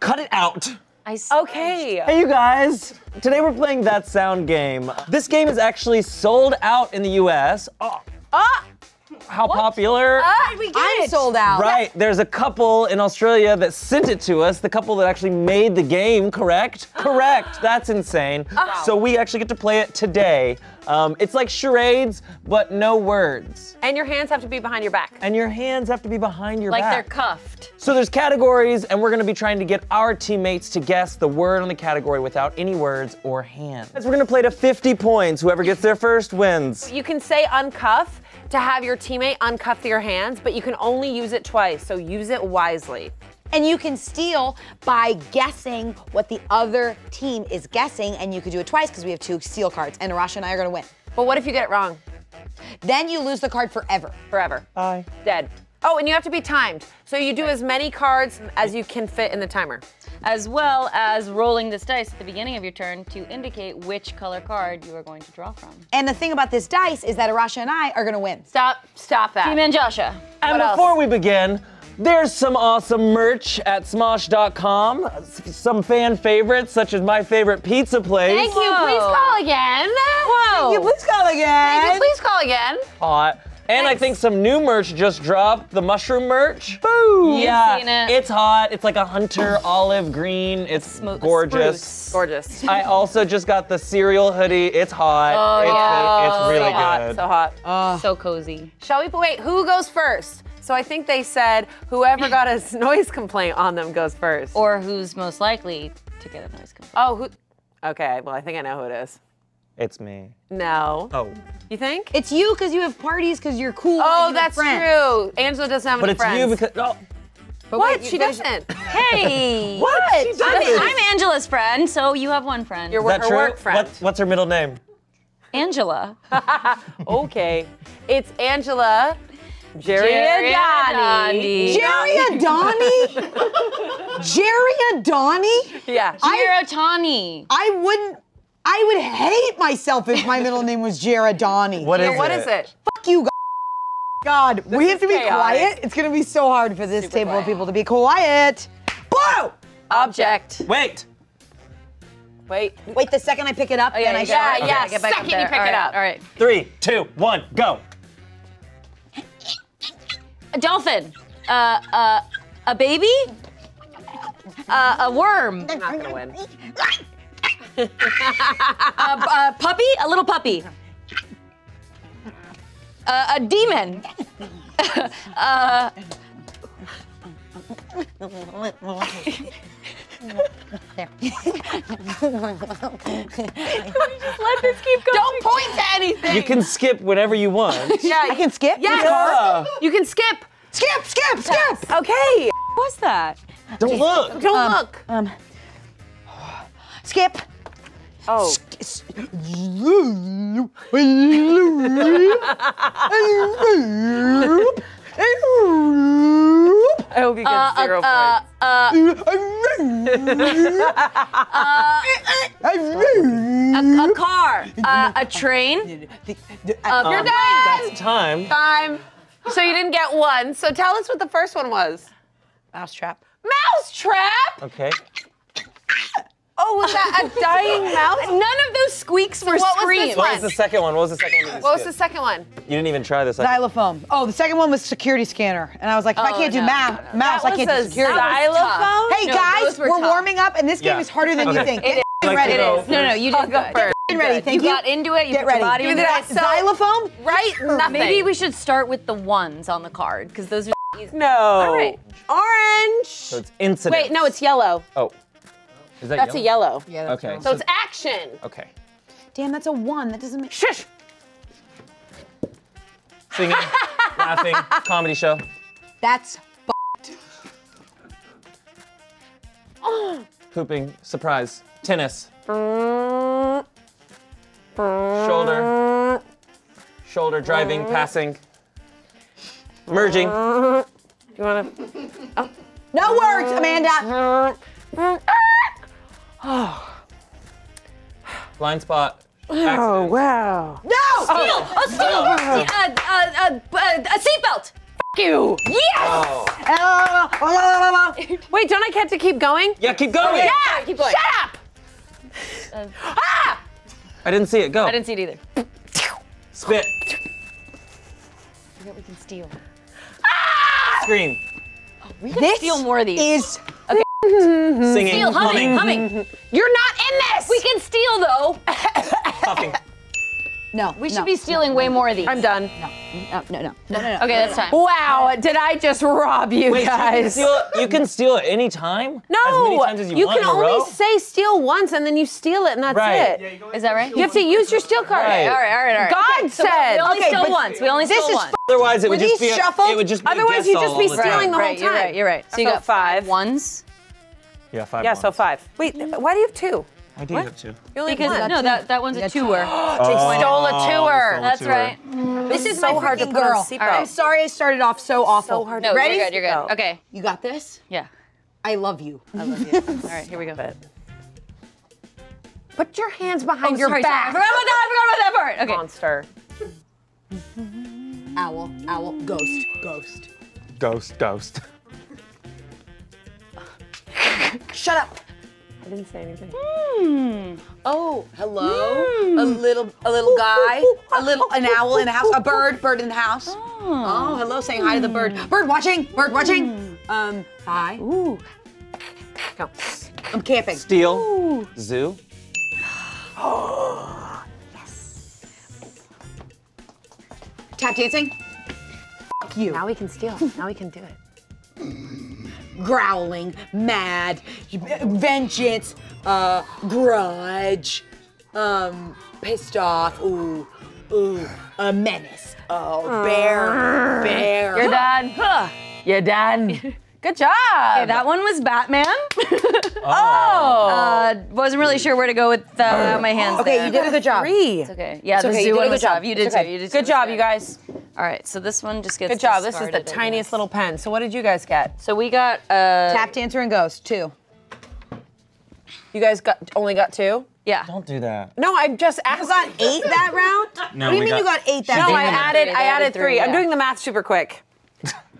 Cut it out. I s- Okay. Hey, you guys. Today we're playing That Sound Game. This game is actually sold out in the US. Oh, Ah! How popular. Ah, we get I'm it. sold out. Right, there's a couple in Australia that sent it to us, the couple that actually made the game, correct? Correct, that's insane. So we actually get to play it today. Um, it's like charades, but no words. And your hands have to be behind your back. And your hands have to be behind your like back. they're cuffed. So there's categories, and we're gonna be trying to get our teammates to guess the word on the category without any words or hands. We're gonna play to 50 points. Whoever gets there first wins. You can say uncuff to have your teammate uncuff your hands, but you can only use it twice, so use it wisely. And you can steal by guessing what the other team is guessing, and you could do it twice because we have two steal cards, and Arasha and I are gonna win. But what if you get it wrong? Then you lose the card forever. Forever. Bye. Dead. Oh, and you have to be timed. So you do as many cards as you can fit in the timer. As well as rolling this dice at the beginning of your turn to indicate which color card you are going to draw from. And the thing about this dice is that Arasha and I are gonna win. Stop, stop that. Team and Joshua. And What else? before we begin, there's some awesome merch at smosh.com. Some fan favorites, such as my favorite pizza place. Thank you. Please call again. Whoa. Thank you, please call again. Thank you. Please call again. Hot. And I think some new merch just dropped, the mushroom merch. Boo! yeah, seen it. it's hot. It's like a hunter olive green. It's Smo- gorgeous. spruce. Gorgeous. I also just got the cereal hoodie. It's hot. Oh, it's, yeah. it's really so hot. good. So hot. Oh. So cozy. Shall we? Wait, who goes first? So I think they said whoever got a noise complaint on them goes first. Or who's most likely to get a noise complaint. oh, who? Okay, well I think I know who it is. It's me. No. Oh. You think? It's you because you have parties because you're cool. and oh, you that's friends. true. Angela doesn't have But any it's friends. you because. Oh, what? wait, she but- doesn't. Hey! what? She I'm, does. I'm Angela's friend, so you have one friend. Your Is her true? work friend. What, what's her middle name? Angela. Okay. It's Angela Geriadani. Jerry Adani? Jerry Adani? Yeah. Jira Tani. I wouldn't. I would hate myself if my middle name was Jaredani. What is what it? is it? Fuck you, g- God. we have to be chaotic. quiet. It's gonna be so hard for this table of people to be quiet. Blue. Object. Wait. Wait. Wait, the second I pick it up, then I yeah, shout. yeah. Get back up second you pick All it right, up. All right. Three, two, one, go. A dolphin. Uh, uh, a baby. Uh, a worm. I'm not gonna win. A, a puppy. A little puppy. Uh, a demon. uh, let this keep going. Don't point to anything. You can skip whenever you want. Yeah. I can skip. Yes. Yeah. You can skip. Skip, skip, skip. Okay. What's that? Don't look. Don't look. Um, Skip. Oh. I hope you get Uh, zero uh, points. uh, a, a car. Uh, a train. Uh, You're done. That's time. Time. So you didn't get one. So tell us what the first one was. Mousetrap. Mouse trap. Okay. Oh, was that a dying mouse? None of those squeaks were what was screams. What was the second one? What was the second one? What was the second one? You didn't even try this. Xylophone. Oh, the second one was security scanner. And I was like, if I Oh, can't do no, ma- no, no. mouse, I can't was do a security. xylophone? Hey No, guys, were we're tough. warming up and this game Yeah. is harder than you think. It Get Like ready. to go No, no, you I'll did go first. Get ready. You Thank you. got into it. You Get put ready. your body Give into me it. that xylophone. Right? Nothing. Maybe we should start with the ones on the card because those are easy. No. All right. Orange. So it's incident. Wait, no, it's yellow. Oh. Is that That's a yellow. Yeah, Okay. So it's action. Okay. Damn, that's a one. That doesn't make. Shush. Singing, laughing, comedy show. That's. Pooping, surprise, tennis, shoulder, shoulder, driving, passing, merging, You wanna? No words, Amanda. blind spot. Oh wow. No. A steal. Uh, uh, uh, uh, a seatbelt. you. Yes! Wait, don't I get to keep going? Yeah, keep going. Yeah, keep going. Shut up. ah! I didn't see it. Go. I didn't see it either. Spit. I forget we can steal. Ah! Scream. We This steal more of these. is Singing. Steal, humming, humming. You're not in this. We can steal though. Puffing. no. We should be stealing way more of these. I'm done. No, no, no, no, no, no. Okay, that's time. Wow, did I just rob you Wait, so you can steal. You can steal at any time. no, As many times as you, want can in a row? only say steal once and then you steal it and that's Right. it. Is that right? You have to use your steal card. Right. All right, all right, all right. God Okay, so we only Okay, stole but once. We only this stole is once. Otherwise, it would just these be. A, shuffled? it would just be. Otherwise, you'd just be all the stealing time. the whole right, you're right, you're right. So you got five. ones. Yeah, five. Yeah, so ones. five. Wait, why do you have two? I do have two. You only Because have one. no, that that one's a That's- tour. Oh, they stole a tour. stole That's tour. right. Mm-hmm. This is so my hard to put on girl. seatbelt. I'm sorry I started off so awful. So hard No, to Ready? you're good. You're good. Go. Okay. You got this? Yeah. I love you. I love you. All right, here we go. Put your hands behind Oh, your sorry, sorry. I back. forgot about that. I forgot about that part. Okay. Monster. Owl, owl, ghost, ghost. Ghost, ghost. Shut up. I didn't say anything. Oh, hello. A little, a little guy, a little, an owl in the house, a bird, bird in the house. Oh, hello, saying hi to the bird. Bird watching, bird watching. Um, hi. Ooh. Go. I'm camping. Steal. Zoo. Tap dancing. Fuck you. Now we can steal. Now we can do it. Growling, mad, vengeance, uh, grudge, um, pissed off. Ooh, ooh, a menace. Oh, bear, bear. You're done. You're done. Good job. Okay, that one was Batman. oh. Uh, wasn't really sure where to go with uh, my hands. Okay, there. you did a good job. Three. It's okay. Yeah, the okay, you zoo did a good was job. You did It's okay. too. You did Good too. job, you guys. All right, so this one just gets Good job. This is the tiniest guess. little pen. So what did you guys get? So we got uh, Tap dancer and ghost, two. You guys got only got two? yeah. Don't do that. No, I just You asked. got eight that round? No, what do you we mean you got eight that No. I added added. three. I added added three. three, I'm doing the math super quick.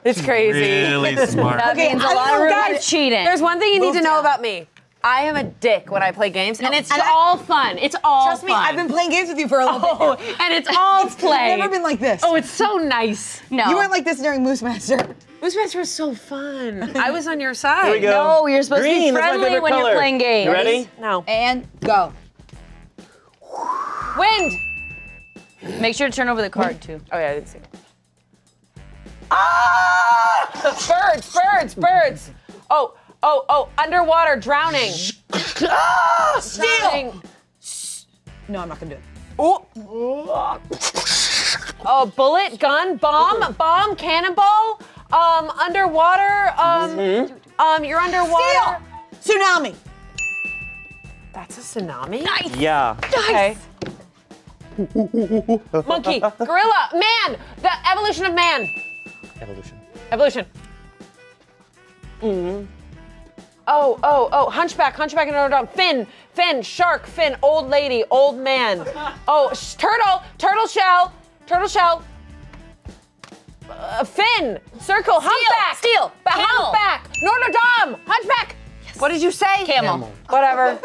It's crazy. Really smart. That Okay, means a I lot don't of know, room guys. for cheating. There's one thing you need Move to know about me. I am a dick when I play games, and it's and I- all fun. It's all Trust me. I've been playing games with you for a little Oh, bit. and it's all It's play. never been like this. Oh, it's so nice. no. You weren't like this during Moose Master. Moose Master was so fun. I was on your side. Here we go. No, you're supposed to be Green, that's my friendly favorite when you're playing games. You ready? No. And go. Wind. Make sure to turn over the card too. Oh yeah, I didn't see. Ah! birds, birds, birds. Oh, oh, oh! Underwater, drowning. Drowning. No, I'm not gonna do it. Oh. Oh, bullet, gun, bomb, bomb, cannonball. Um, underwater. Um, um, you're underwater. Steal! Tsunami. That's a tsunami. Nice. Yeah. Okay. Monkey, gorilla, man. The evolution of man. Evolution. Evolution. Mm. Oh, oh, oh, hunchback, hunchback in Notre Dame. Fin, fin, shark, fin, old lady, old man. Oh, sh- turtle, turtle shell, turtle shell. Uh, fin, circle, humpback. steal, ba- camel. humpback, Notre Dame, hunchback. What did you say? Camel. Whatever.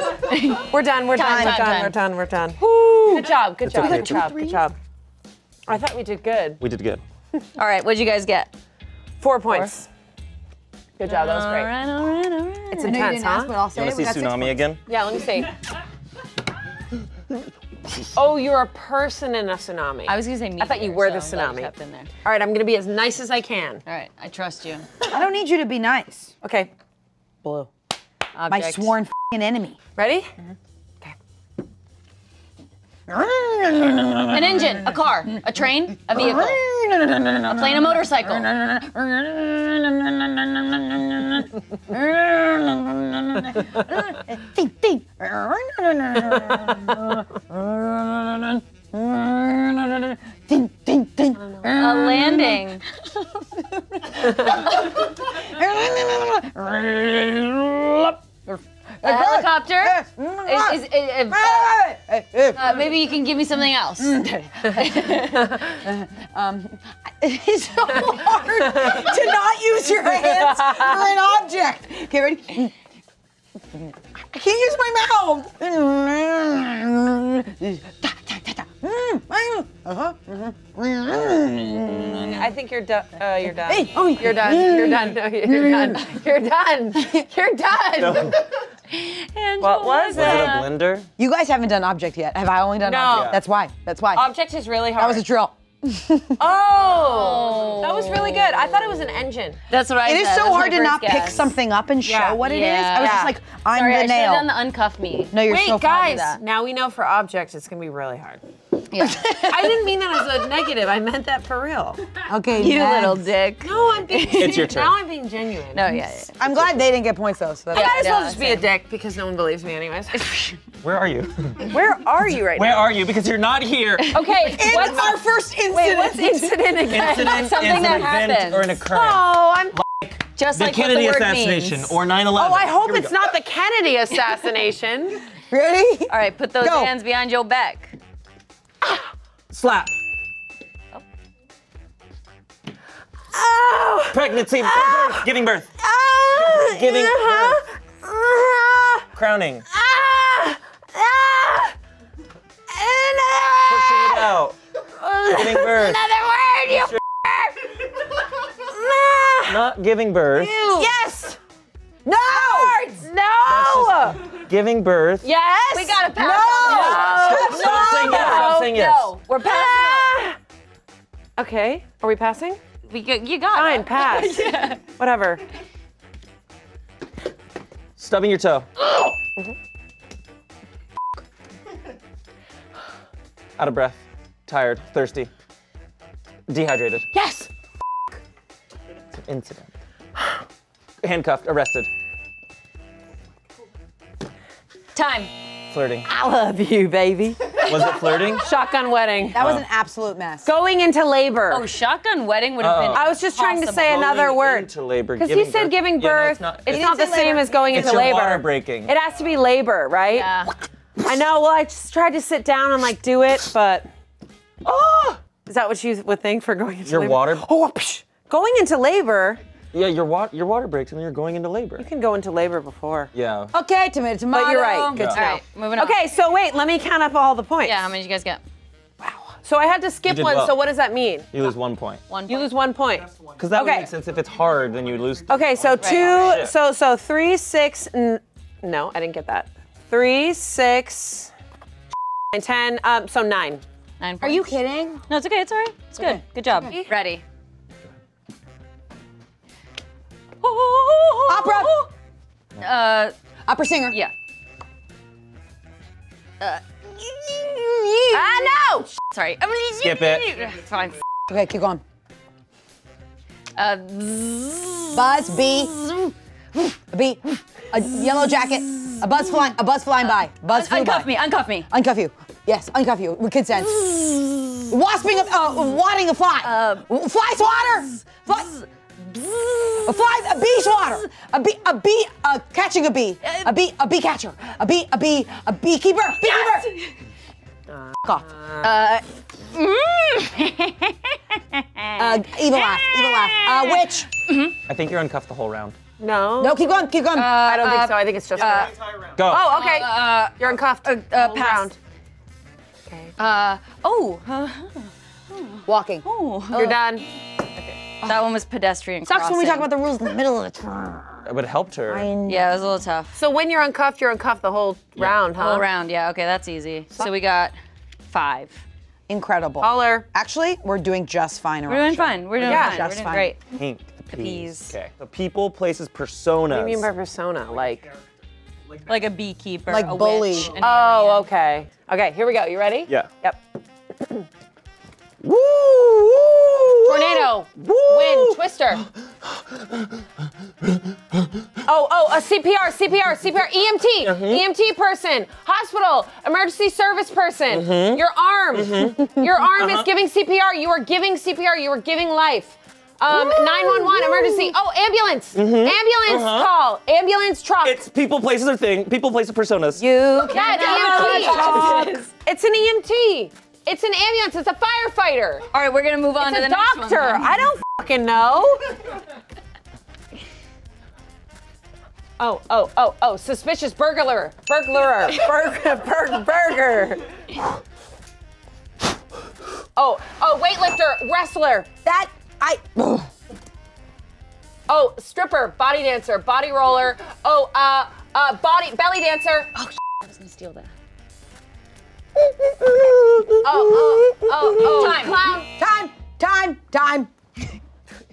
we're done. We're Time, done. We're time, done. time. We're done. We're done. Good job. Good job. okay. Good job. Good job. I thought we did good. We did good. All right, what'd you guys get? Four points. Good job. That was great. right, all right, all right. It's I know you intense, didn't ask, huh? but I'll say You want to see tsunami again? Yeah, let me see. oh, you're a person in a tsunami. I was gonna say me. I thought you here, were the so I'm tsunami. in there. All right, I'm gonna be as nice as I can. All right, I trust you. I don't need you to be nice. Okay. Blue. My sworn fing enemy. Ready? Mm-hmm. Okay. An engine, a car, a train, a vehicle, a plane, a motorcycle. Ding, ding. Ding, ding, ding. A landing. A helicopter. Is, is, is- uh, maybe you can give me something else. Um, It's so hard to not use your hands for an object. Okay, ready? I can't use my mouth. I think you're done. Uh, you're done. Hey, oh, You're done. You're done. No, you're done. You're done. You're done. What oh was Was it a it? blender? You guys haven't done object yet. Have I only done No. object? That's why. That's why. Object is really hard. that was a drill. Oh. oh, that was really good. I thought it was an engine. That's what I It is said. so hard to first not pick something up and show Yeah. what it is. Yeah. I was Yeah. just like, I'm Sorry, I the should have nail. done the uncuff me. no, you're Wait, so fine with guys. that. Now we know for objects it's gonna be really hard. Yeah. I didn't mean that as a negative. I meant that for real. Okay, you next. little dick. No, I'm being. It's your turn. Now I'm being genuine. No, yeah, yeah. I'm glad they didn't get points though. So that's I might as well just be a dick because no one believes me, anyways. Where are you? Where are you right now? Where are you? Because you're not here. Okay, It's what's our first incident. Wait, what's incident again? Incident Something is an that event or an occurrence. Oh, I'm. Just the like Kennedy what the word assassination means. or 9/11. Oh, I hope it's go. not the Kennedy assassination. Ready? All right, put those Go. hands behind your back. Slap. oh. Pregnancy, Ah. birth, giving birth, Ah. Giving uh-huh. Ah. crowning, Ah. Ah. pushing it out, giving birth, Another word, you. Ah. not giving birth, Yes. No. No. giving birth. Yes. We gotta pass No. on Stop, stop saying yes. Stop saying yes. No, we're passing Ah. Okay. Are we passing? We got, you got Fine. it. Pass. Whatever. Stubbing your toe. Out of breath, tired, thirsty, dehydrated. Yes. It's an incident. Handcuffed, arrested, Time. flirting. I love you, baby. Was it flirting? Shotgun wedding. That was an absolute mess. Going into labor. Oh, shotgun wedding would have been. I was just trying to say another Going word. Into labor. Because he giving said birth. giving Yeah, no, birth, it's not. it's it- not the didn't say same labor. as going It's into your labor. water breaking. It has to be labor, right? Yeah. I know. Well, I just tried to sit down and like do it, but Ah! is that what you would think for going into Your labor? water- Oh, psh. going into labor. Yeah, your water your water breaks and then you're going into labor. You can go into labor before. Yeah. Okay, tomato, tomato. But you're right. Good Yeah. to All know. right, moving on. Okay, so wait, let me count up all the points. Yeah, how many did you guys get? Wow. So I had to skip one. well. So what does that mean? You lose one point. One. You lose one point. Because that would Okay. make sense if it's hard, then you lose. Okay, so two, Shit. so so three, six, n- no, I didn't get that. Three, six, nine, ten. Um, so nine. Nine Are you kidding? No, it's okay. It's all right. It's good. Good job. Ready. Opera. Uh, Opera singer. yeah. Ah, no! Sorry. Skip it. Fine. Okay, keep going. Uh, Buzz, bee, a bee, a yellow jacket, a buzz flying, a buzz flying by. Buzz flew uncuff by. me. Uncuff me. Uncuff you. Yes, uncuff you with sense. Wasping, a, uh, wadding a fly. Uh, fly swatter. Fly. A fly, a bee swatter, a bee, a bee, uh, catching a bee, a bee, a bee catcher, a bee, a bee, a beekeeper, beekeeper. F- off. Uh, Uh, evil laugh, evil laugh. Uh, witch. I think you're uncuffed the whole round. No. No, keep going, keep going. I don't think so. I think it's just. uh, Go. oh, okay. uh, You're uncuffed. uh, Hold pass. round. uh, oh, uh, Walking. oh. You're done. That one was pedestrian Sucks when we talk about the rules in the middle of the turn. It would have helped her. Yeah, it was a little tough. So when you're uncuffed, you're uncuffed the whole round, huh? Whole round, yeah. Okay, that's easy. So we got five. Incredible. Holler. Actually, we're doing just fine around We're doing fine. We're doing Yeah, fine. just We're doing fine. great. Pink. The peas. peas. Okay. The people, places, personas. What do you mean by persona? Like. Like a beekeeper, Like a bully. witch, an Oh, alien. okay. Okay, here we go. You ready? Yeah. Yep. Woo! woo, Tornado. Woo! Wind. Twister. oh, oh, a CPR, CPR, CPR, EMT, mm-hmm. EMT person, hospital, emergency service person. Mm-hmm. Your arm, mm-hmm. your arm is uh-huh. giving CPR. You are giving CPR. You are giving life. Um, 911 emergency. Oh, ambulance. Ambulance uh-huh. call. Ambulance truck. It's people, places, or thing. People, places, personas. you. Yeah, EMT. It's an EMT. It's an ambulance. It's a firefighter. All right, we're gonna move on It's to a the next doctor. one. then. I don't fucking know. Oh, oh, oh, oh, suspicious burglar. Burglar. Burger. Burger. Burger. Oh, oh, weightlifter, wrestler. That I. Oh, stripper, body dancer, body roller. Oh, uh, uh, body, belly dancer. Oh, I was gonna steal that. Oh, oh, oh, oh, Time. clown. Time. Time. Time.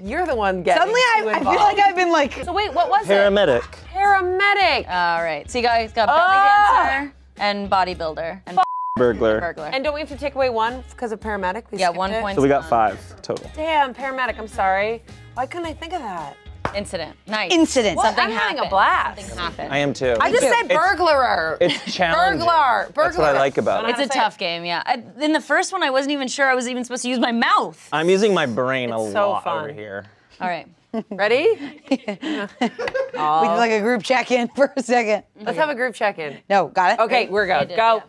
You're the one getting Suddenly, I, I feel like I've been like. So wait, what was Paramedic. it? Paramedic. Paramedic. All right, so you guys got belly Ah! dancer and bodybuilder and Burglar. burglar. and don't we have to take away one because of paramedic? We yeah, one it? point. So we got five total. Damn, paramedic. I'm sorry. Why couldn't I think of that? Incident. Nice. Incident. What? Something I'm having a happened. blast. Something happened. I am too. I just said burglar. It's challenging. Burglar. Burglar. That's what I like about it. It's a tough game, yeah. I, in the first one, I wasn't even sure I was even supposed to use my mouth. I'm using my brain a so lot fun. over here. All right. Ready? We did like a group check in for a second. Let's have a group check-in. No, got it. Okay, we're good. did, Go.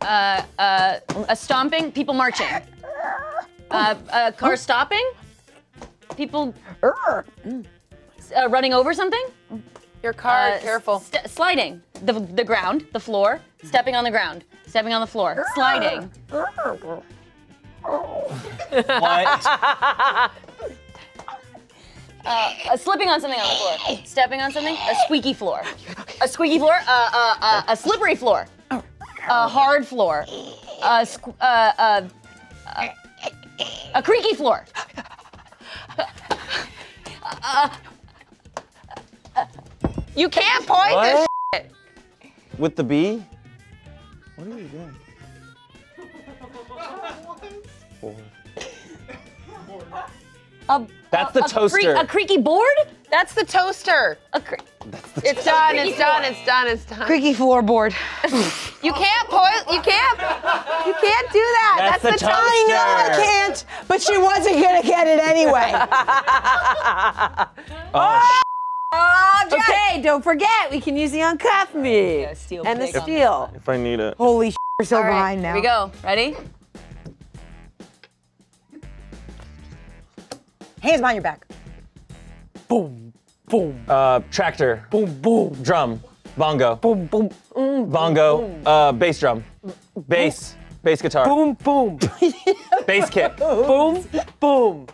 Uh, uh, a stomping, people marching. Uh, a car stopping, people uh, running over something. Your car, Uh, careful. st- sliding, the, the ground, the floor, stepping on the ground, stepping on the floor, sliding. What? Uh, slipping on something on the floor, stepping on something, a squeaky floor, a squeaky floor, uh, uh, uh, a slippery floor, a hard floor, a, squ- uh, uh, uh, a creaky floor. You can't point this. What? With the B? What are you doing? Four. A, That's the a cre- toaster. a creaky board? That's the toaster. A cre- It's done. It's done. It's done. It's done. Creaky floorboard. You can't point. You can't. You can't do that. That's That's, the the, toaster. toaster. I can't, but she wasn't gonna get it anyway. Oh, oh Okay, don't forget we can use the uncuff me steal and the steal. if I need it. Holy sh! We're so All right, behind now. Here we go. Ready? Hands behind your back. Uh, tractor. Boom, boom. Drum. Bongo. Boom, boom. Bongo. Uh, bass drum. Bass. Bass guitar. Boom, boom, Bass kick. boom, boom,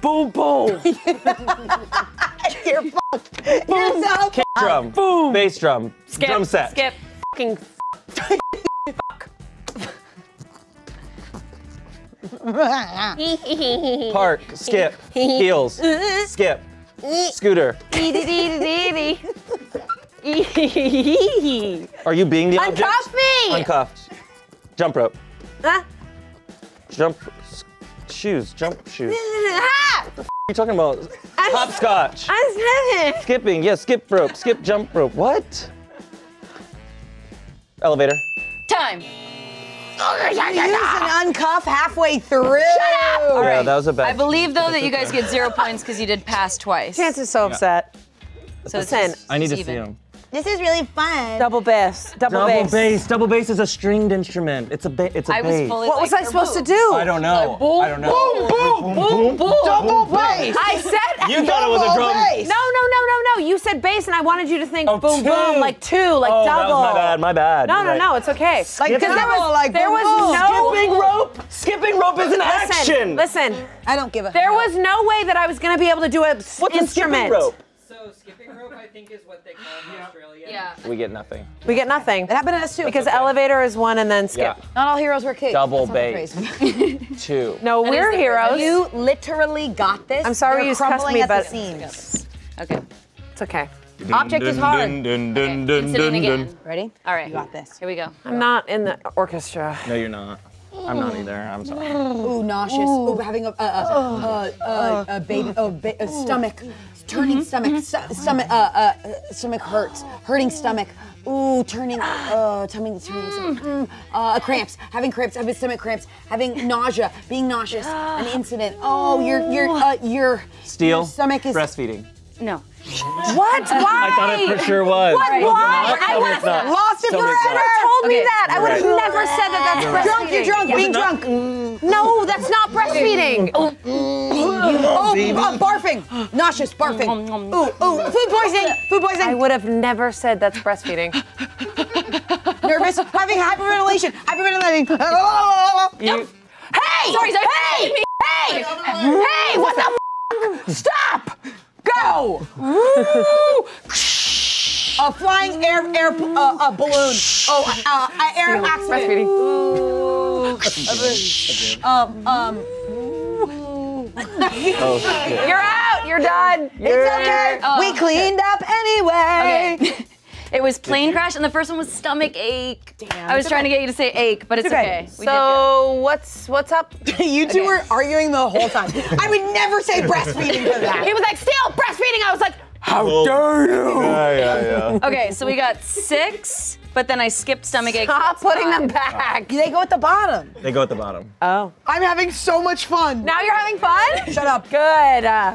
boom, boom. You're fucked. You're so Kick drum. Boom. Bass drum. Skip, Drum set. Skip. Fucking. fuck. Park. Skip. Heels. Skip. Scooter. Are you being the object? Uncuff me. Uncuffed. Jump rope. Huh? Jump. Shoes. Jump shoes. What Ah! are you talking about? Hopscotch. I'm seven. Skipping. Yes, skip rope. Skip jump rope. What? Elevator. Time. You used an uncuff halfway through. Shut up! Yeah, that was a bad. I believe though that you guys get zero points because you did pass twice. Chanse is so upset. So Listen, I need to it's see him. This is really fun. Double bass. Double, Double bass. bass. Double bass is a stringed instrument. It's a ba- It's a I was bass. fully. What was I her supposed to do? I don't know. boom, I don't know. boom, boom, boom, Boom! Double bass. I said You thought it was a drum. bass. No, no, no, no, no. You said bass, and I wanted you to think Oh, boom, two. boom, like two, like Oh, double. that was my bad. My bad. No, You're no, right. no. It's okay. Like because there was like there was boom. no Skipping rope. Skipping rope is an action. Listen, listen. I don't give a. There was no way that I was gonna be able to do an What's a instrument. skipping rope? So skipping rope, I think, is what they call it in Australia. Yeah. We get nothing. We get nothing It happened to us too. because elevator is one, and then skip. Yeah. not all heroes were kids. Double That's not the bass. phrase. Two. No, is we're heroes. phrase. You literally got this. I'm sorry They're you cussed crumbling me, at but- the seams. Okay. It's okay. Object is hard. Dun, dun, dun, Okay, dun, dun, again. Ready? All right. You got this. Here we go. I'm not in the orchestra. No, you're not. I'm not either. I'm sorry. Ooh, nauseous. Ooh, having a, a, a, a, a, a baby, a, ba- a stomach, turning stomach, st- stomach, uh, uh, uh, stomach hurts, hurting stomach. Ooh, turning, uh, tummy, turning stomach. Mm, uh, cramps, having cramps, having stomach cramps, having nausea, being nauseous, an incident. Oh, your, your, uh, your, Steal. your stomach is. breastfeeding. No. What? Why? I thought it for sure was. What? Was Why? not? I would've. Lost it Tell me forever. it's not. told me Okay. that. I would have Right. never said that. That's breastfeeding. Drunk, you're drunk, Was being it not? drunk. No, that's not breastfeeding. Oh, uh, barfing. Nauseous, barfing. Ooh, ooh, food poisoning. Food poisoning. I would have never said that's breastfeeding. Nervous, having hyperventilation. Hyperventilating. You, Hey! Sorry, sorry. Hey! Hey! Hey! What the f- Stop! Go! A flying air air uh, uh, balloon. Oh, uh, uh, air accident. breastfeeding. Um, um. Oh, shit. You're out. You're done. It's okay. Oh, we cleaned up anyway. Okay. It was plane crash, and the first one was stomach ache. Damn. I was trying to get you to say ache, but it's, It's okay. okay. So what's what's up? you two were arguing the whole time. I would never say breastfeeding to He was like, still breastfeeding. I was like, How dare you? Yeah, yeah, yeah. Okay, so we got six, but then I skipped stomach ache. stop putting five. them back. They go at the bottom. They go at the bottom. Oh. I'm having so much fun. Now you're having fun? Shut up. Good. Uh,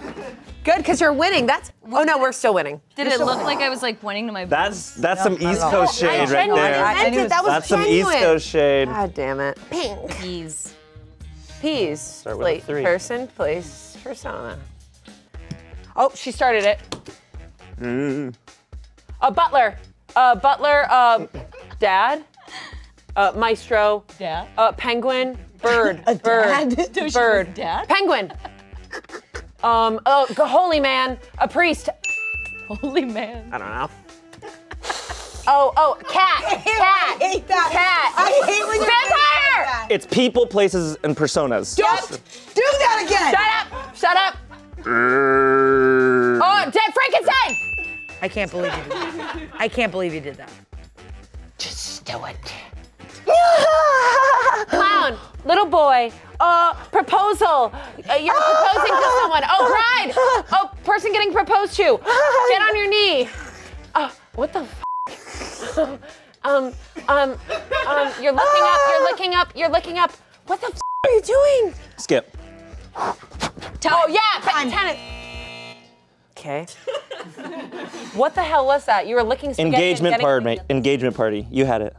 good, because you're winning. That's. Oh no, we're still winning. Did it look like I was like pointing to my? That's that's some East at all. Coast shade right there. I meant it. That was That's some East. Coast shade. God damn it. Pink. keys? Peas. with a Place, three. person, place, persona. Oh, she started it. Mm. A butler. A butler. Uh, dad. Uh, maestro. Dad. Uh, penguin. Bird. a bird. dad? Bird. Dad? Penguin. Um. Oh, g- holy man. A priest. Holy man. I don't know. Oh. Oh. Cat. I Cat. hate that. Cat. I hate when you Vampire! that. It's people, places, and personas. Don't do that again. Shut up. Shut up. Oh, dead Frankenstein. I can't believe you did that. I can't believe you did that. Just do it. Clown, little boy, uh, proposal. Uh, you're proposing to someone. Oh, bride. Oh, person getting proposed to. Get on your knee. Uh, what the f? um, um, um, you're looking up, you're looking up, you're looking up. What the f are you doing? Skip. Oh, yeah, pa- tennis. Okay. what the hell was that? You were licking spaghetti Engagement party. mate. Engagement party. You had it.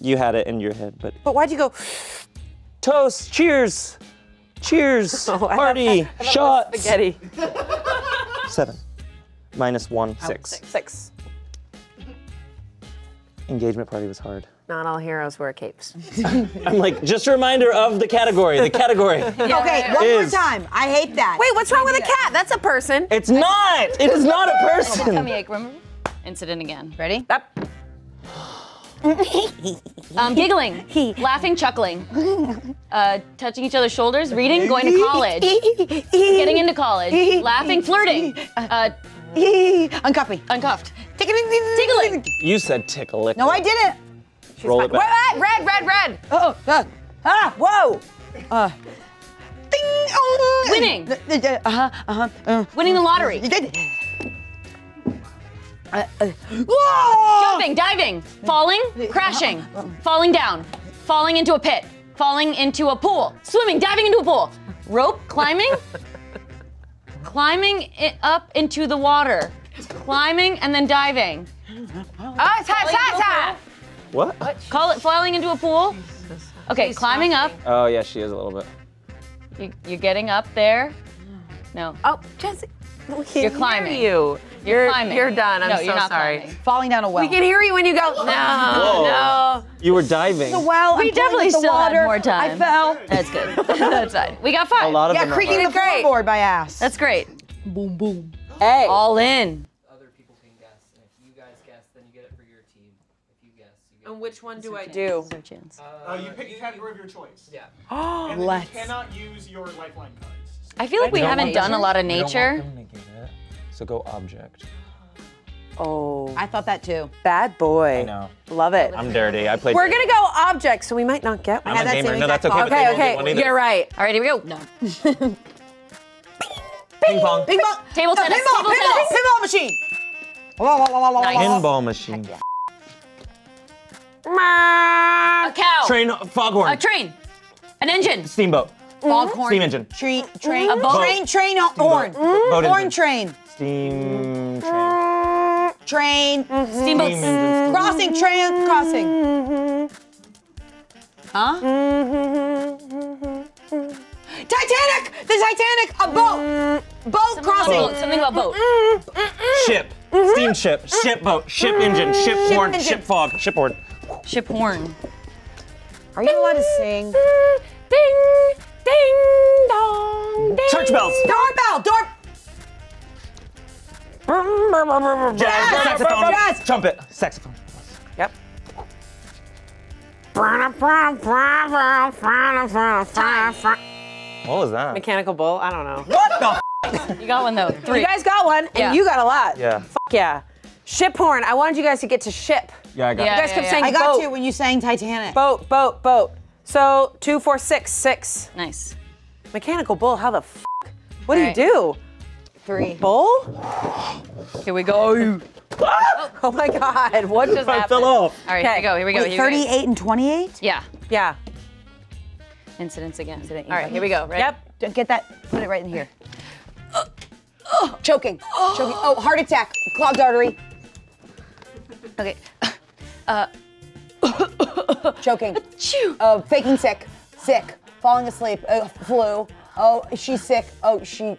You had it in your head, but But why'd you go? toast. Cheers. Cheers. Oh, I thought- party. I thought Shots. Spaghetti. Seven. Minus one. Six. Six. Engagement party was hard. Not all heroes wear capes. I'm like, just a reminder of the category. The category. Okay, one Is- more time. I hate that. Wait, what's wrong with a cat? That's a person. It's not. It is not a person. Tummy ache. Remember? Incident again. Ready? That- Um, giggling, laughing, chuckling, uh, touching each other's shoulders, reading, going to college, getting into college, laughing, flirting, uh, Uncuff me. uncuffed, Tickling. You said tickle it. No, I didn't. Roll it back. Red, red, red, red. Oh, uh, ah, whoa. Uh, ding, oh, Winning. Uh huh, uh huh. Uh, winning the lottery, you did. Uh, uh, whoa! jumping, diving, falling, crashing, falling down, falling into a pit, falling into a pool, swimming, diving into a pool, rope, climbing, climbing it up into the water, climbing and then diving. Ah, ta, ta, ta. What? Call it falling into a pool. Okay, climbing up. Oh yeah, she is a little bit. You, you're getting up there. No, Oh, Jesse. We can You're hear climbing. you. you're climbing. You're done. I'm no, so you're not sorry. climbing. Falling down a well. We can hear you when you go. No, no. You were diving. The well, We I'm definitely with the still had more time. I fell. That's good. That's fine. We got five. A lot of Yeah, them creaking hard. the Great. floorboard by ass. That's great. Hey. All in. Other people can guess, and if you guys guess, then you get it for your team. If you guess, you get. And which one do I do? Search ins. Uh, Uh, you pick a category of your choice. Yeah. And then Let's. you cannot use your lifeline cards. I feel like we haven't done a lot of We don't want nature. them to get it. So go object. Oh, I thought that too. bad boy. I know. Love it. I'm dirty. I played. We're gonna go object, so we might not get one. I'm a gamer. No, that's okay. Okay, okay, you're right. All right, here we go. No. Ping pong. Ping pong. Table No, tennis, Pinball, table pinball, tennis. pinball machine. La, la, la, la, la, la, la. Pinball machine. A cow. Train. Foghorn. A train. An engine. Steamboat. Mm-hmm. Foghorn. Steam engine. Train, train, A boat. train, train, uh, horn. Boat Horn train. Steam mm-hmm. train. Train. Mm-hmm. Steamboat. Steam. Crossing. Train. Crossing. Huh? Titanic. The Titanic. A boat. Boat crossing. Something, something about boat. Ship. Steamship. Ship boat. Ship mm-hmm. engine. Ship horn. engine. Ship fog. Ship horn. Ship horn. Are you allowed to sing? Ding, ding, dong, ding. Church bells. Doorbell. Door. Jazz. Saxophone. Jazz. Trumpet. Saxophone. Yep. What was that? Mechanical bull. I don't know. What the? You got one though. Three. You guys got one, and Yeah. you got a lot. Yeah. Fuck yeah. Ship horn. I wanted you guys to get to ship. Yeah, I got Yeah. You guys kept yeah. saying I got boat, you when you sang Titanic. boat, boat, boat. So two, four, six, six. Nice. Mechanical bull. How the f? What do All right. you do? Three. Bull? Here we go. Oh. oh my God! What just I happened? fell off. All right, here we go. Here we go. Wait, here we go. 38 and 28? Yeah. Yeah. Incidents again. Incident, All right, here we go. Ready? Yep. Don't Get that, put it right in here. Choking. Choking. Oh, heart attack. Clogged artery. Okay. Choking. Chew. Oh, faking sick. Sick. Falling asleep. Uh, flu. Oh, she's sick. Oh, she.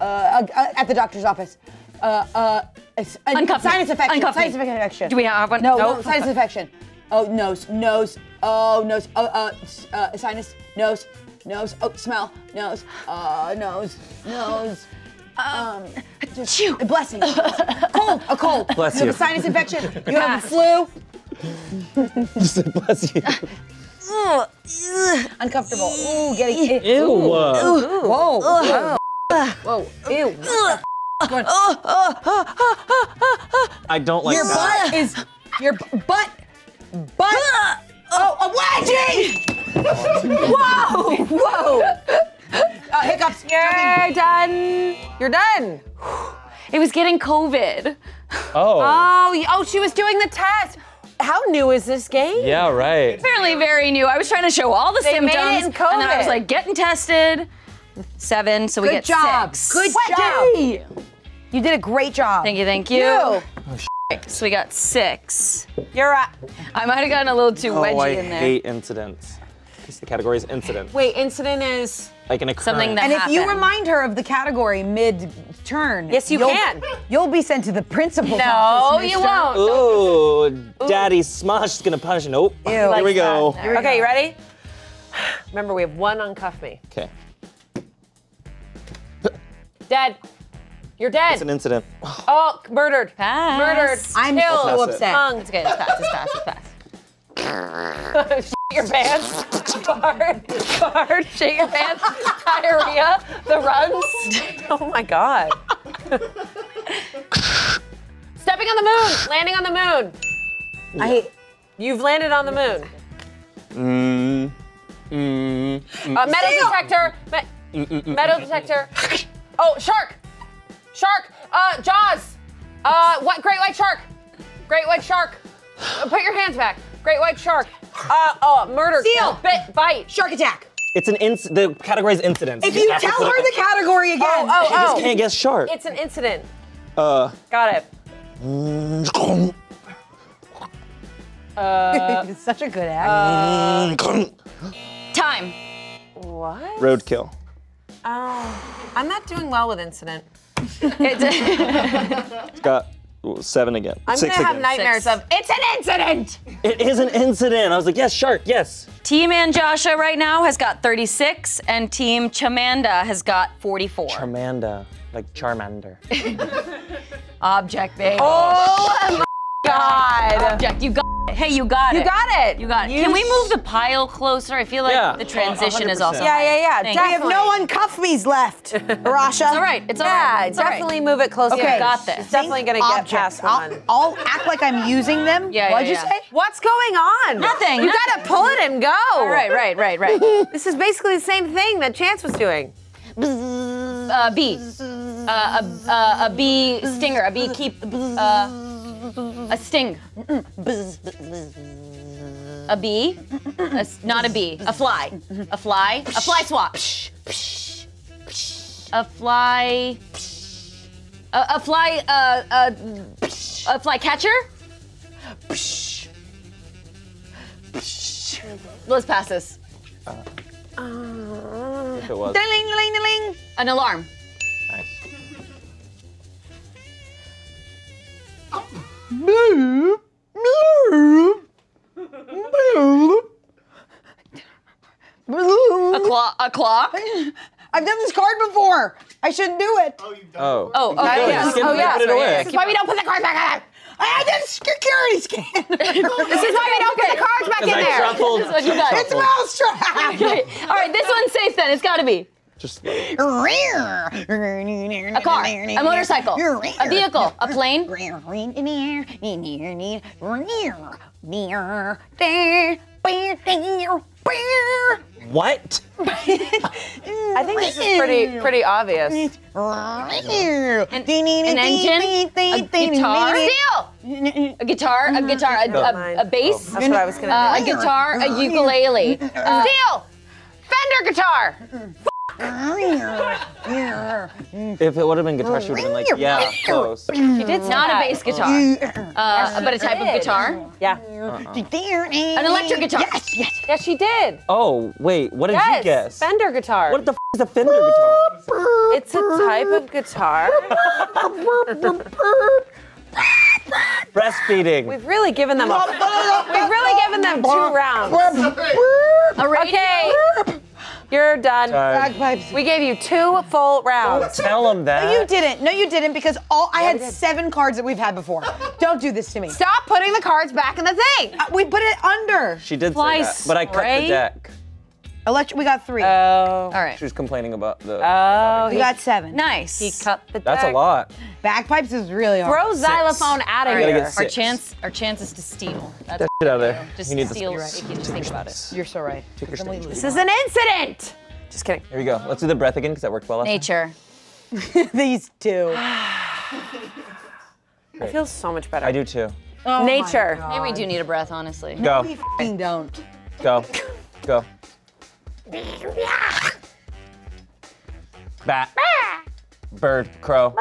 Uh, uh, uh, at the doctor's office. Uh, uh, uh, sinus infection. Sinus infection. Do we have one? No, no, sinus infection. Oh, nose, nose. Oh, nose. Oh, uh, s- uh, sinus, nose, nose. Oh, smell, nose. Uh, nose, nose. Um, just Chew. a blessing. cold, a cold. Bless you. you. have a sinus infection. You have a flu. Bless you. Uncomfortable. Ooh, getting. Ew. Whoa. Whoa. Whoa. Ew. I don't like Your that. butt is your butt. Butt. Oh, a wedgie! Whoa! Whoa! Uh, hiccups. You're done. You're done. It was getting COVID. Oh. Oh, oh, she was doing the test. How new is this game? Yeah, right. Apparently very new. I was trying to show all the They made it in And then I was like, getting tested. Seven, so we Good get job. six. Good job. You did a great job. Thank you, thank you. You. So we got six. You're up. I might have gotten a little too Oh, wedgy I in there. I hate incidents. Because the category is incident. Wait, incident is. Like an occurrence. Something that And if you remind her of the category mid-turn, Yes, you you'll- can. You'll be sent to the principal's No, office. you won't. Ooh, Daddy Smosh is gonna punish. Nope. Ew. Here we Likes go. that. Okay, you ready? Remember, we have one uncuff me. Okay. Dead. You're dead. It's an incident. oh, murdered. Pass. Murdered. I'm Killed. so Pass it. upset. Hung. It's okay, it's fast, it's fast, it's fast. Shit your pants. Fart. Fart. Shit your pants. Diarrhea. The runs. Oh my god. Stepping on the moon. Landing on the moon. I. You've landed on the moon. Mm, mm, mm. Uh, metal detector. Me- metal detector. Oh, shark. Shark. Uh, Jaws. Uh, what? Great white shark. Great white shark. Uh, put your hands back. Great white shark. Uh, oh, murder. Seal. Bit. Bite. Shark attack. It's an inc. The category is incidents. If you have tell her the category again, Oh, She just oh, can't oh. guess shark. It's an incident. Uh. Got it. it's such a good act. Time. What? Roadkill. Oh, I'm not doing well with incident. It's- It's got seven again. I'm Six gonna have again. nightmares Six. of it's an incident. It is an incident. I was like, yes, shark, yes. Team Anjasha right now has got 36, and Team Chamanda has got 44. Charmanda, like Charmander. Object, babe. Oh my god. Object, you got it. Hey, you got it. You got it. You got it. You Can we move the pile closer? I feel like Yeah. the transition is 100%. also. Yeah, yeah, yeah. Thank we have no uncuff me's left, Rasha. It's all right. It's all Yeah, right. It's all right. definitely move it closer. Okay. got this. It's definitely gonna get Objects. past I'll, one. I'll act like I'm using them. Yeah, yeah, What'd you yeah. say? What's going on? Nothing, You nothing. gotta pull it and go. All right, right, right, right. This is basically the same thing that Chanse was doing. uh, bee. Uh, a, uh, a bee stinger. A bee keep. Uh, a sting. A bee. A s- not a bee. A fly. A fly. A fly swap. A fly. A, a fly, uh, uh, a fly catcher? Let's pass this. If it was. An alarm. Nice. A clock. A clock. I've done this card before. I shouldn't do it. Oh, you've done Oh. Oh, Good. okay. yes. Skip Oh, it, yeah. Put it away. This is why we don't put the cards back on. I did a security scan. This is why we don't put the cards back in Because I there. shuffled. That's what you got. it's mousetrap. Okay. All right, this one's safe then. It's got to be Just a car, a motorcycle, a vehicle, a plane. what? I think this is pretty pretty obvious. An engine, a guitar, steel, a guitar, a guitar, a, a, a bass, That's what I was gonna uh, do. a guitar, a ukulele. Uh, Steal! Fender guitar! If it would have been guitar, she would have been like, yeah, close. You did not a bass guitar, uh, but a type of guitar. Yeah. An electric guitar. Yes, yes. Yes, she did. Oh, wait, what did Yes. you guess? Fender guitar. What the f is a Fender guitar? It's a type of guitar. Breastfeeding. We've really given them a, We've really given them two rounds. Okay. You're done. Bagpipes. We gave you two full rounds. Tell them that. No, you didn't. No, you didn't because all I had seven cards that we've had before. Don't do this to me. Stop putting the cards back in the thing. Uh, we put it under. She did Fly say that, but I cut the deck. Electric. We got three. Oh. All right. She was complaining about the. Oh, we got seven. Nice. he cut the deck. That's a lot. Bagpipes is really hard. Throw xylophone out of You here. Our chance, our chance is to steal. That's That shit out of there. just you need the steal. space. If you just think about it. You're so right. Take your space. This is an incident. Just kidding. Here we go. Let's do the breath again because that worked well. last time. Nature. These two. It feels so much better. I do too. Oh my Nature. God. Maybe we do need a breath, honestly. Go. We f***ing don't. Go. Go. Bat. Bird. Crow.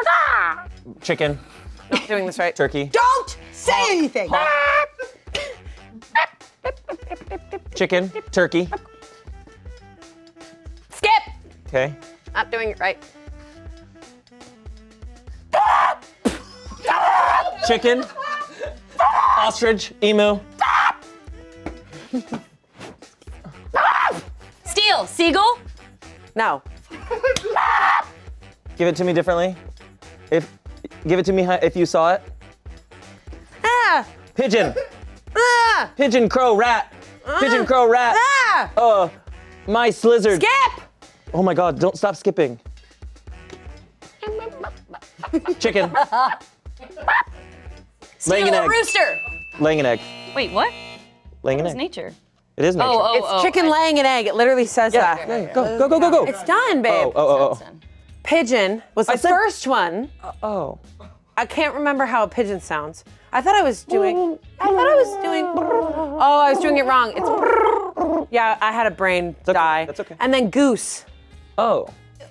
Chicken. Not doing this right. Turkey. Don't say anything. Chicken. Turkey. Skip. Okay. Not doing it right. Chicken. Ostrich. Emu. Steal. Seagull. No. Give it to me differently. If give it to me if you saw it. Ah. Pigeon. Ah. Pigeon. Crow. Rat. Pigeon. Crow. Rat. Ah. Uh, mice. Lizard. Skip. Oh my God! Don't stop skipping. Chicken. Laying an egg. rooster. Laying an egg. Wait, what? Laying an egg. It's nature. It is nature. Oh, oh, It's oh. chicken laying an egg. It literally says that. Go, go, go, go, go. It's done, babe. Oh, oh, oh, Pigeon was the said- first one. oh. Oh. I can't remember how a pigeon sounds. I thought I was doing. I thought I was doing. Oh, I was doing it wrong. It's. Yeah, I had a brain okay. die. That's okay. And then goose. Oh.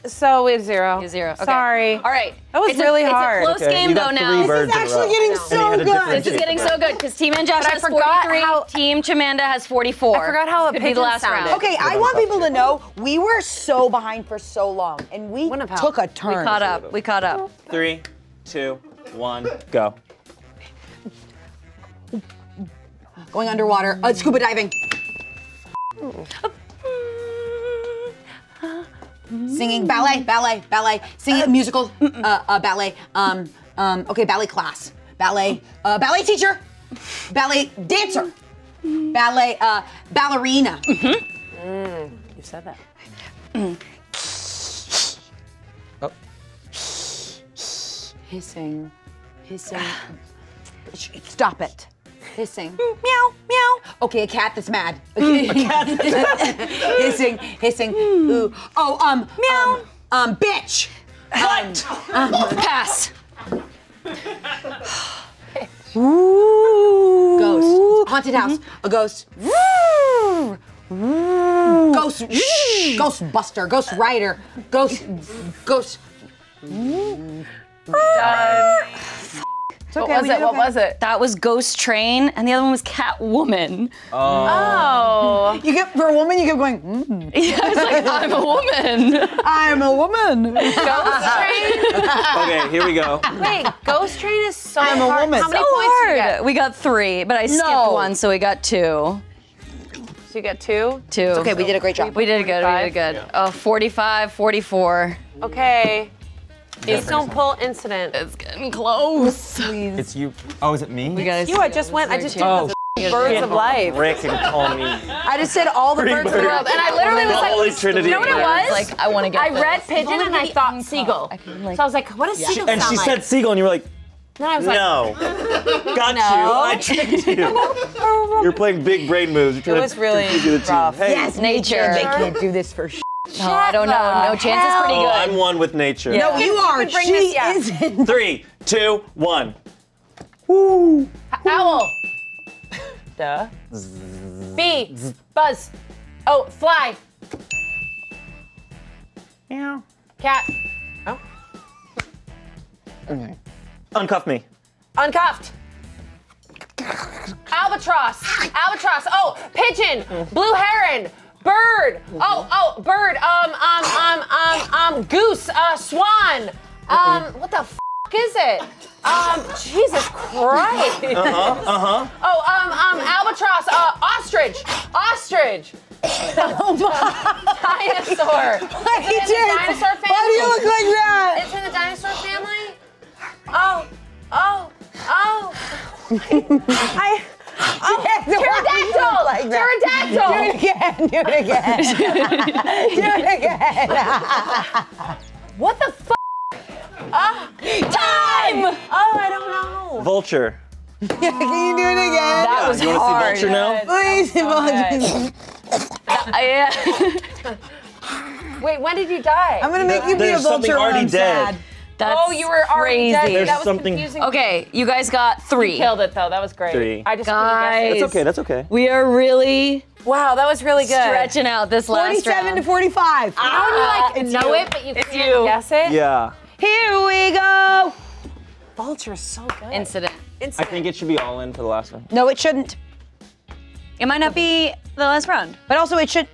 So it's zero. Zero. Okay. Sorry. All right. That was it's really a, hard. It's a close Okay, game though now. birds in a actually getting And so you had to good. differentiate. This is getting so good because Team Anjasha But I has forgot 43. how- Team Chamanda has 44. I forgot how it Could be the last sounded. round. Okay, I want people to know we were so behind for so long, and we took a turn. We caught up. We caught up. Three, two, one, go. Going underwater, uh, scuba diving. Singing ballet, ballet, ballet. Singing musical, uh, uh, ballet. Um, um, okay, ballet class, ballet, uh, ballet teacher, ballet dancer, ballet, uh, ballerina. You said that. Oh. Hissing, hissing. Sh- Stop it. Hissing. meow, meow. Okay, a cat that's mad. Okay. hissing, hissing. Ooh. Oh, um, meow. Um, um bitch. What? Pass. Ooh. Ghost. Haunted house. A ghost. Ooh. Ghost. Ghostbuster. Ghost rider. Ghost. Ghost. What was it? What was it? That was Ghost Train, and the other one was Catwoman. Oh. You get for a woman. You kept going. Mm, Yeah, I was like, I'm a woman. I'm a woman. Ghost Train? Okay, here we go. Wait, Ghost Train is so I'm a woman. How many So points did you get? We got three, but I skipped No. one, so we got two. So you get two? Two. Okay, we did a great job. We did good. We did good. Oh, 45, 44. Okay. Please don't pull incident. It's getting close. It's you. Oh, is it me? We gotta You, I just went, I just did Oh, the birds of life. Rick and call me. I just said all the Three birds of the world. And I literally was like, Holy Trinity. you know what it was? Like, I want to get I this. read pigeon and I thought seagull. I can, like- So I was like, what does seagull And sound she like? said seagull, and you were like, then I was like, no. Got you. I tricked you. You're playing big brain moves. You're trying It was to really confuse the team. rough. Hey. Yes, Nature. They can't do this for sh- No, I don't know. No chance is pretty Oh, good. I'm one with nature. Yeah. No, you are. can bring She this- yeah. isn't. Three, two, one. Owl. Duh. Bee. Buzz. Oh, fly. Meow. Cat. Okay. Uncuff me. Uncuffed. Albatross. Albatross. Oh, pigeon. Blue heron. Bird. Oh, oh, bird. Um, um, um, um, um, goose. Uh, swan. Um, what the f- is it? Um, Jesus Christ. Uh huh. Uh huh. Oh, um, um, albatross. Uh, ostrich. Ostrich. Oh my. Dinosaur. Is it in the dinosaur family? Why do you look like that? It's in the dinosaur family? Oh, oh, oh. I. Oh, Pterodactyl! Like. Pterodactyl! Do it again. Do it again. do it again. What the f? Ah, time! Oh, I don't know. Vulture. Can you do it again? That was you want to see vulture now? Please, Yvonne. I, Wait, when did you die? I'm gonna make you be a There's something already dead. sad. That's oh, you were already crazy. dead. There's that was something- confusing. Okay, you guys got three. Killed it though. That was great. Three. I just Guys. couldn't That's okay. That's okay. We are really. Wow, that was really good. stretching out this last 47 round. to 45. You know when you like it's know you. it, but you It's can't you. guess it? Yeah. Here we go. Vulture is so good. Incident. Incident. I think it should be all in for the last one. No, it shouldn't. It might not be the last round. But also, it should.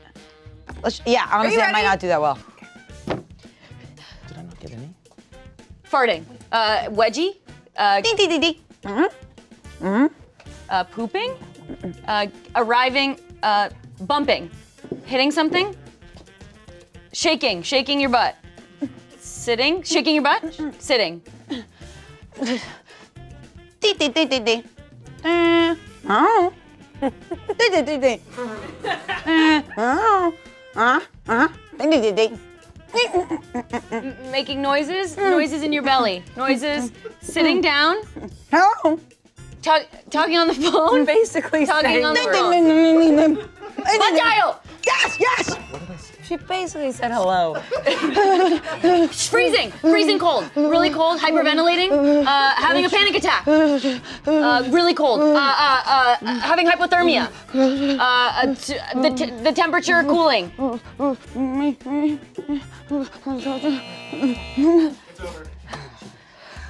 Let's, yeah, honestly, I might not do that well. Farting. Uh, wedgie. Uh, Ding, ding, ding, ding. uh, pooping. Uh, arriving. Uh, bumping. Hitting something. Shaking. Shaking your butt. Sitting. Shaking your butt. Sitting. Ding, ding, ding, ding, ding. Uh, oh. Ding, ding, ding, ding. Uh, oh. Uh, uh. Ding, ding. Making noises. Noises in your belly. Noises. Sitting down. Hello. Talk, talking on the phone. basically Talking saying on the phone. ding, ding, ding, ding, ding. Butt dial. Yes, yes. She basically said hello. Freezing, freezing cold, really cold, hyperventilating, uh, having a panic attack, uh, really cold, uh, uh, uh, having hypothermia, uh, uh, t- the, t- the temperature cooling.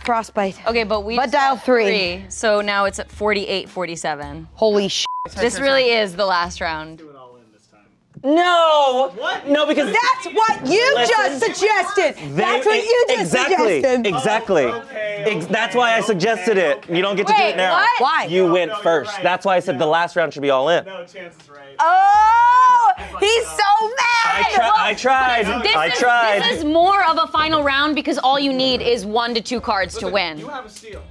Frostbite. Okay, but we but dial got three. so now it's at 48, 47. Holy sh. This really is the last round. Do it all in this time. No. What? No, because That's what you just suggested. They- That's what you just exactly, suggested. Exactly. Oh, okay, Ex- that's why I suggested it. You don't get to do it now. what? Why? You went no, first. right. That's why I said the last round should be all in. No, Chanse is right. Oh, he's so mad. I, tri- I tried. This I is, tried. This is more of a final round because all you need is one to two cards to win. You have a steal.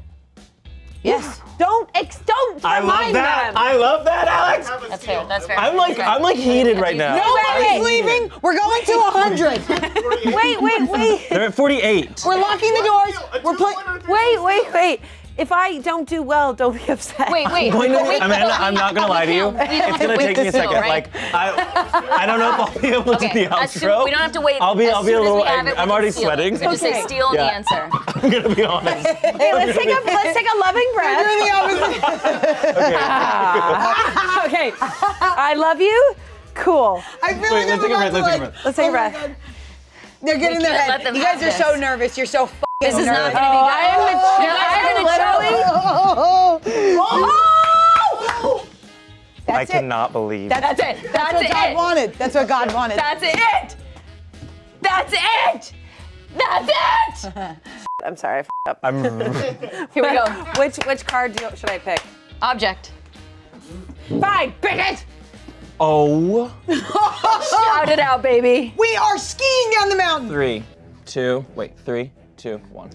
Yes. Don't ex- don't I love remind that. them. I love that, Alex. That's fair. That's fair. I'm like, I'm like heated right now. Nobody's leaving. We're going to 100. wait, wait, wait. They're at 48. We're locking the doors. We're playing. Wait, wait, wait. If I don't do well, don't be upset. Wait, wait. Going to- wait, I mean, no, I'm not gonna lie to you. It's gonna take me a this till, second. right? Like, I, I don't know if I'll be able to do the as soon- outro. we don't have to wait. I'll be, As I'll be a soon as little angry. it, I'm already steal it. sweating. We just say steal in the answer. I'm gonna be honest. Hey, let's take a let's take a loving breath. okay. Okay. I love you. Cool. I feel Wait, like let's I'm take a breath. Let's take a breath. Let's take a Oh breath. They're getting their can't head. You guys have are so nervous. You're so fucking This is not nervous. gonna be good. I am the You guys are gonna choke. I That's it. cannot believe. That's it. That's That's what God wanted. That's what God wanted. That's it. That's it. That's it. I'm sorry. I f- up. I'm. Here we go. Which which card do, should I pick? Object. Fine, pick it. Oh. Shout it out, baby. we are skiing down the mountain. Three, two. Wait. Three, two, one.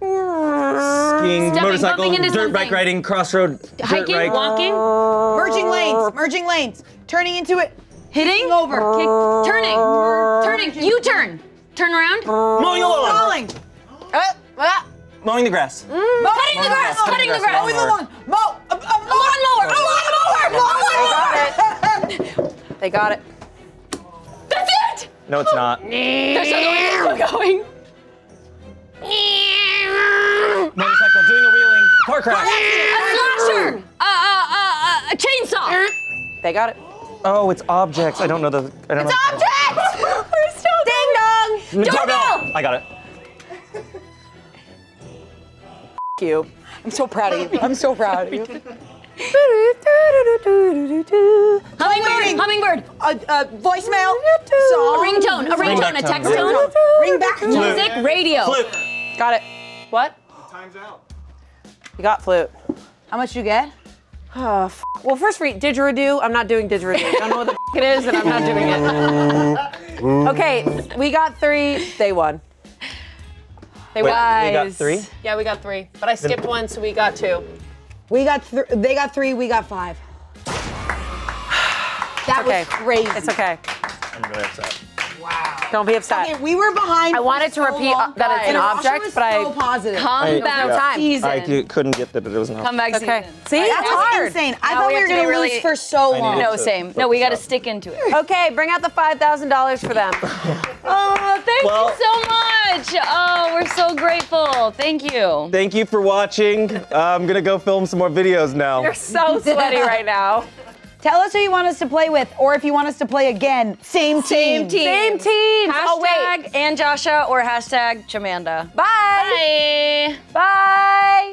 Skiing, Stepping, motorcycle, bumping into dirt bike riding, crossroad, dirt Hiking, bike. walking, Merging lanes. Merging lanes. Turning into it. hitting, over. kick, turning, turning. You turn. Turn around. Mowing the lawn. Falling. Uh, uh, Mowing the grass. Cutting the grass. Cutting the grass. Mowing Mowing the lawn. Mow. A, a Lawnmower. They got it. They got it. That's it. No, it's not. They're still going. They're going. Motorcycle doing a wheeling. Car crash. A slasher. A, a, a, a, a chainsaw. They got it. Oh, it's objects. I don't know the. I don't know. Object. We're still Ding dong. Doorbell. I got it. F- you. I'm so proud of you. I'm so proud of you. Hummingbird. Hummingbird. A, a voicemail. A Song. ringtone. A ringtone. A Ringback text tone. tone. Ring back. Music. Radio. Flute. Got it. What? Time's out. You got flute. How much you get? Oh, f- well, first read didgeridoo. I'm not doing didgeridoo. I don't know what the f- it is, and I'm not doing it. okay, we got three. They won. They Wait, won. we got three. Yeah, we got three. But I skipped one, so we got two. We got th- they got three, we got five. That Okay. was crazy. It's okay. I'm really upset. Don't be upset. Okay, we were behind. I for wanted to so repeat, uh, long, that it's an and object, was but I- so positive. Come I- back. yeah. time. Season. I c- couldn't get that it was an Come object. back. Okay. Season. See, That it's was hard. insane. I Now thought we we were to gonna really- lose for so long. No, to same. No, we got to stick into it. Okay, bring out the five thousand dollars for them. Oh, thank Well- you so much. Oh, we're so grateful. Thank you. Thank you for watching. Uh, I'm gonna go film some more videos now. You're so sweaty right now. Tell us who you want us to play with, or if you want us to play again. Same team. Same team. Same team. Hashtag Oh wait. Anjasha or hashtag Chamanda. Bye. Bye. Bye.